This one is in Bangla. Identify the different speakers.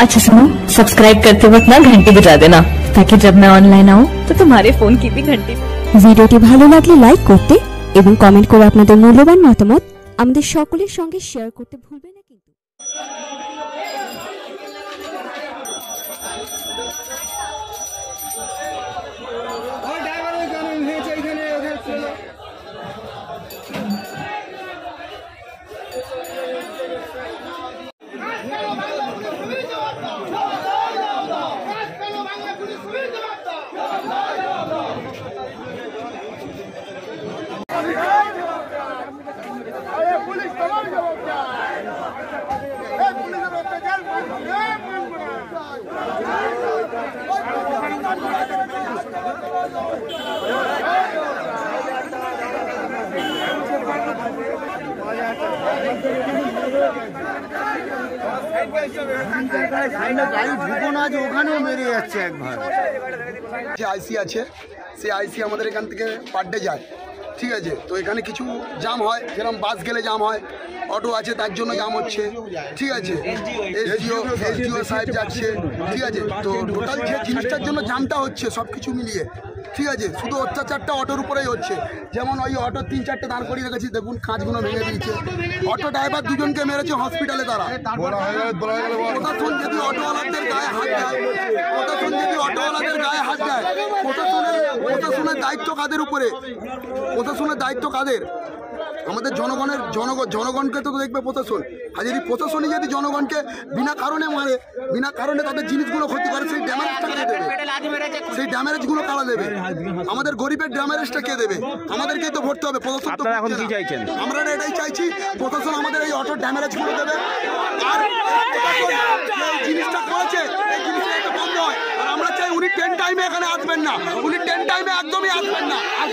Speaker 1: अच्छा सुनो सब्सक्राइब करते वक्त ना घंटी बजा देना ताकि जब मैं ऑनलाइन आऊँ तो तुम्हारे फोन की भी घंटी
Speaker 2: ভিডিওটি ভালো লাগলে লাইক করতে এবং কমেন্ট করে আপনাদের মূল্যবান মতামত আমাদের সকলের সঙ্গে শেয়ার করতে ভুলবেন না কিন্তু
Speaker 3: যে ওখানেও যাচ্ছে একবার
Speaker 4: যে আইসি আছে সেই আইসি আমাদের এখান থেকে পার ডে যায়, ঠিক আছে? তো এখানে কিছু জাম হয় যেরকম বাস গেলে জাম হয় অটো আছে, তার জন্য জাম হচ্ছে, ঠিক আছে? এসডিও এসডিও সাহেব যাচ্ছে, ঠিক আছে? তো টোটাল যে জিনিসটার জন্য জামটা হচ্ছে সব কিছু মিলিয়ে ঠিক আছে শুধু অত্যাচারটা অটোর উপরেই হচ্ছে। যেমন ওই অটো তিন চারটে দাঁড় করিয়ে রেখেছি দেখুন কাঁচগুলো ভেঙে দিয়েছে। অটো ড্রাইভার দুজনকে মেরেছে হসপিটালে তারা। প্রশাসন যদি অটোওয়ালাদের গায়ে হাত দেয় প্রশাসন যদি অটোওয়ালাদের গায়ে হাত দেয় প্রশাসনের প্রশাসনের দায়িত্ব কাদের উপরে? প্রশাসনের দায়িত্ব কাদের? আমাদের জনগণের জনগণ জনগণকে তো দেখবে প্রশাসন। আর যদি প্রশাসনই যদি জনগণকে বিনা কারণে মারে বিনা কারণে তাদের জিনিসগুলো ক্ষতি করে সেই ড্যামেজটা কে দেবে? সেই ড্যামেজগুলো কারা দেবে? আমাদের গরিবের ড্যামেজটা কে দেবে? আমাদেরকেই তো ভরতে হবে প্রশাসন তো
Speaker 3: এখন কি। চাইছেন?
Speaker 4: আমরা এটাই চাইছি প্রশাসন আমাদের এই অটো ড্যামেজগুলো দেবে। আর জিনিসটা করেছে এই জিনিসটা বন্ধ হয়। আর আমরা চাই উনি টেন টাইমে এখানে আসবেন না। উনি টেন টাইমে একদমই আসবেন না। আর